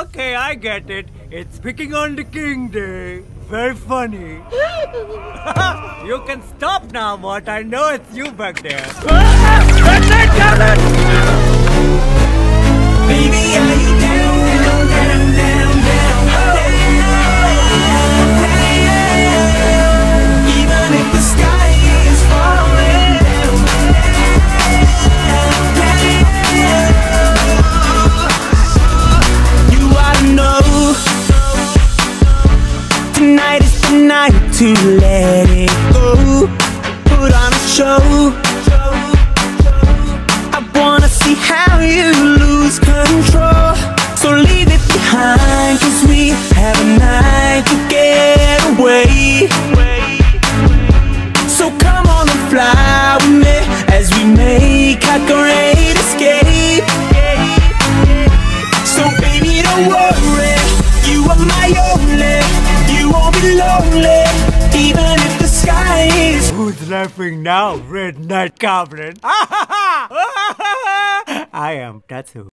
Okay, I get it. It's picking on the king day. Very funny. you can stop now, what? I know it's you back there. tonight is the night to let it go. Put on a show. I wanna see how you lose control. So leave it behind, cause we have a night to get away. Only. You won't be lonely, even if the sky is Who's laughing now, Red Night Goblin? I am, that's who.